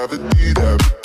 have a D that.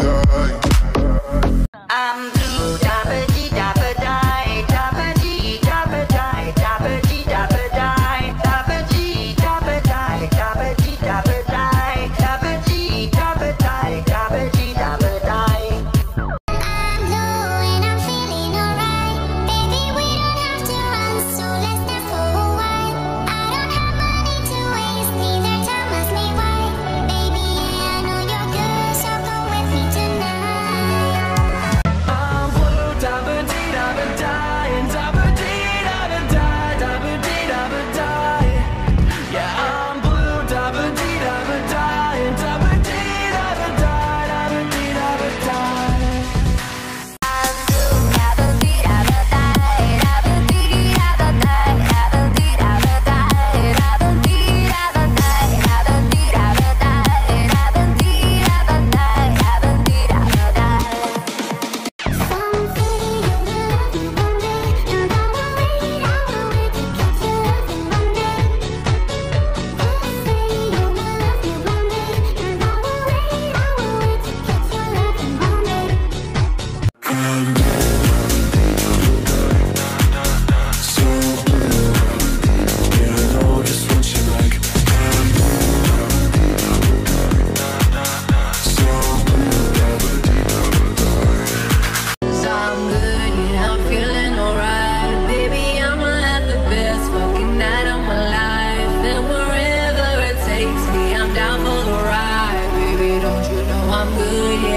good, yeah.